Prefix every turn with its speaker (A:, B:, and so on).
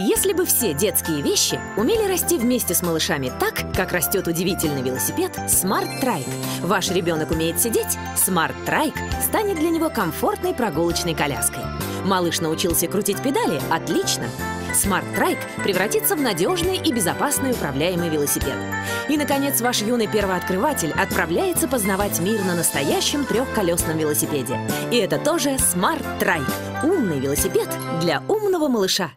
A: Если бы все детские вещи умели расти вместе с малышами так, как растет удивительный велосипед Smart Trike. Ваш ребенок умеет сидеть? Smart Trike станет для него комфортной прогулочной коляской. Малыш научился крутить педали? Отлично! Smart Trike превратится в надежный и безопасный управляемый велосипед. И, наконец, ваш юный первооткрыватель отправляется познавать мир на настоящем трехколесном велосипеде. И это тоже Smart Trike – умный велосипед для умного малыша.